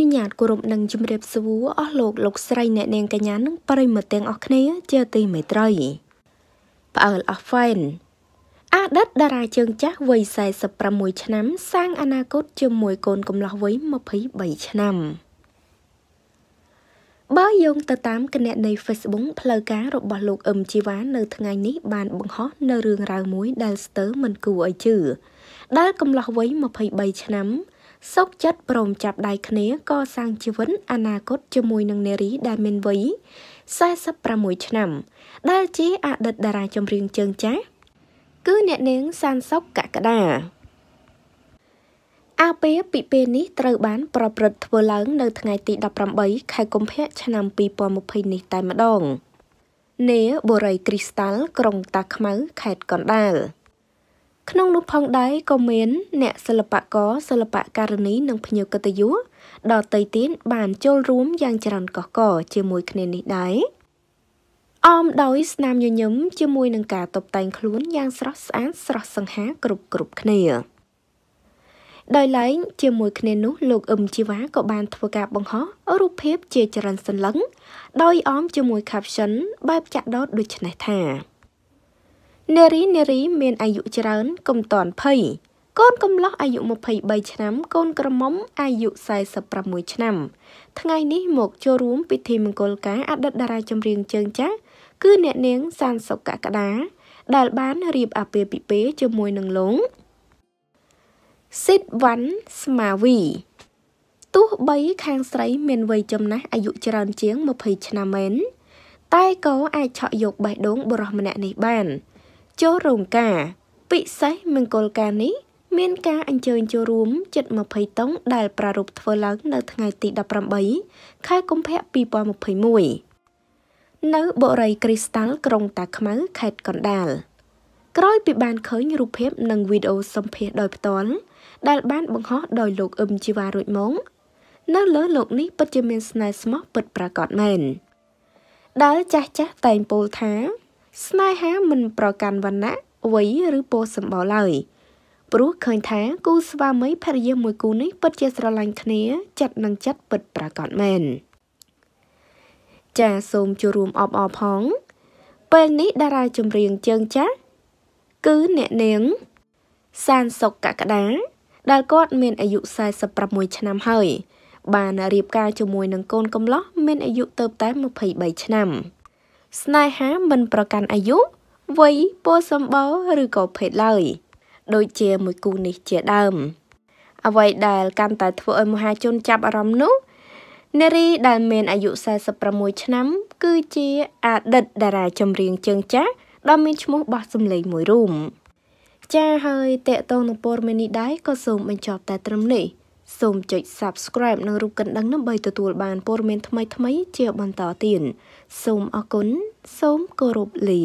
នុញ្ញាតគោរពនឹងជម្រាបសួរអស់លោកលោកស្រីអ្នកនាងកញ្ញានិងប្រិយមិត្តទាំងអស់គ្នាជាទីមេត្រីផ្អើលអស់ហ្វែនអតីតតារាជើងចាស់វ័យ46ឆ្នាំ សាងអនាគតជាមួយ កូនកំលោះវ័យ23ឆ្នាំបើយោងទៅតាមគណនី Facebook ផ្លូវការរបស់លោកអឹមជីវ៉ានៅថ្ងៃនេះបានបង្ហោះនៅរឿងរ៉ាវមួយដែលស្ទើរមិនគួរឲ្យជឿដែលកំឡោះវ័យ23ឆ្នាំ សុកចិត្តព្រមចាប់ដៃគ្នាកសាងជីវិតអនាគតជាមួយនឹងនារីដែលមានវ័យ46ឆ្នាំ ដែលជាអតីតតារាចម្រៀងជើងចាស់គឺអ្នកនាងសានសុកកក្តាអាពាហ៍ពិពាហ៍នេះត្រូវបាន ប្រព្រឹត្តធ្វើឡើង នៅថ្ងៃទី18ខែកុម្ភៈឆ្នាំ2020នេះតែម្ដង នាបុរីគ្រីស្តាល់ក្រុងតាខ្មៅខេត្តកណ្ដាល ក្នុងនោះផងដែរក៏មាន អ្នកសិល្បករសិល្បករនីនិងភ្ញៀវកិត្តិយសដទៃទៀតបានចូលរួមយ៉ាងច្រើនកកកជាមួយគ្នានេះដែរអមដោយស្នាមញញឹមជាមួយនឹងការតុបតែងខ្លួនយ៉ាងស្រស់ស្អាតស្រស់សង្ហាគ្រប់គ្រប់គ្នាដោយឡែកជាមួយគ្នានោះលោកអឹមជីវ៉ាក៏បានធ្វើការបង្ហោះរូបភាពជាច្រើនសន្លឹងដោយអមជាមួយ caption បែបចាក់ដោតដូចនេះថា នារីនារីមានអាយុច្រើនកុំតន់ភ័យកូនកំឡោះអាយុ23ឆ្នាំ កូនក្រមុំអាយុ46ឆ្នាំ ថ្ងៃនេះមកចូលរួមពិធីមង្គលការអតីតតារាចម្រៀងជើងចាស់គឺអ្នកនាងសានសុកកក្តាដែលបានរៀបអាពាហ៍ពិពាហ៍ជាមួយនឹងលោកស៊ីតវ៉ាន់ស្មាវីទោះបីខាងស្រីមានវ័យចំណាស់អាយុច្រើនជាង20ឆ្នាំមែនតែក៏អាចឆក់យកបេះដូងបុរសម្នាក់នេះបាន ចូលរោងការពិសេសមង្គលការនេះ មានការអញ្ជើញចូលរួមជិត20តុងដែលប្រារព្ធធ្វើឡើងនៅថ្ងៃទី18ខែកុម្ភៈ2021នៅបុរីគ្រីស្តាល់ក្រុងតាខ្មៅខេត្តកណ្ដាលក្រោយពីបានឃើញរូបភាពនិងវីដេអូសម្ភាសដោយផ្ទាល់ដែលបានបង្ហោះដោយលោកអឹមជីវ៉ារួចមកនៅលើលោកនេះពិតជាមានស្នេហ៍ស្មោះពិតប្រាកដមែនដែលចាស់ចាស់តែងពោលថា ស្នេហាមិនប្រកាន់វណ្ណៈវ័យឬពណ៌សម្បុរឡើយព្រោះឃើញថាគូស្វាមីភរិយាមួយគូនេះពិតជាស្រឡាញ់គ្នាចិត្តនឹងចិត្តពិតប្រាកដមែនចាសូមចូលរួមអបអរផង ពេលនេះតារាចម្រៀងជើងចាស់គឺអ្នកនាងសានសុកកក្តាដែលគាត់មានអាយុ46ឆ្នាំហើយបានរៀបការជាមួយនឹងកូនកំឡោះមានអាយុទៅតែ23ឆ្នាំ ស្នេហាមិនប្រកាន់អាយុវ័យពណ៌សម្បោឬក៏ភេទឡើយ ដូចជាមួយគូនេះជាដើម អ្វីដែលកាន់តែធ្វើឲ្យមហាជនចាប់អារម្មណ៍នោះនារីដែលមានអាយុ46ឆ្នាំ គឺជាអតីតតារាចម្រៀងជើងចាស់ដ៏មានឈ្មោះបោះសម្លេងមួយរូមចាហើយតេតងនឹងព័ត៌មាននេះដែរក៏សូមបញ្ចប់តែត្រឹមនេះ សូមចុច Subscribe និងរូបកណ្ដឹងដើម្បីទទួលបានព័ត៌មានថ្មីៗជាបន្តទៀតសូមអរគុណសូមគោរពលា